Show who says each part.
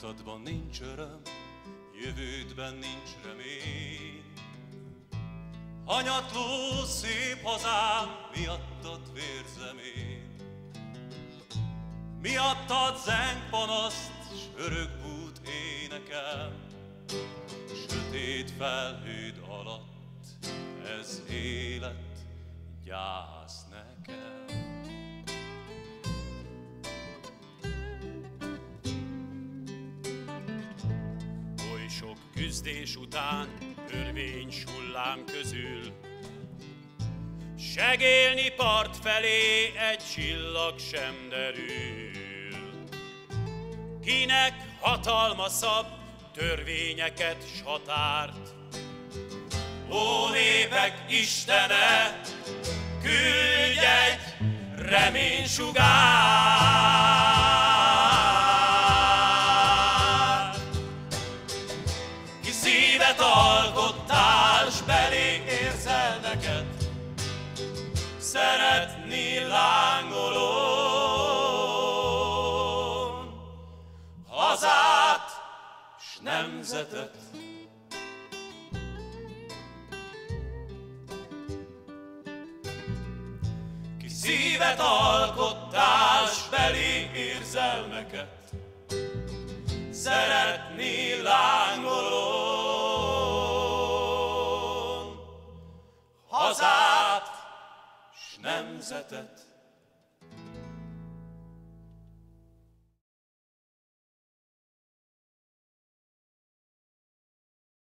Speaker 1: Miattadban nincs öröm, jövődben nincs remény. Hanyatló szép hazám, miattad vérzem én. Miattad zeng panaszt, s örök bút énekel. Sötét felhőd alatt, ez élet, gyász nekem.
Speaker 2: Küzdés után, örvény hullám közül, Segélni part felé egy csillag sem derül. Kinek hatalma szab törvényeket s határt,
Speaker 1: Ó népek Istene, küldj egy reménysugár! Szívet alkottál, s belé érzelmeket, szeretni lángolón hazát s nemzetet. Ki szívet alkottál, s belé érzelmeket, szeretni hazát s nemzetet.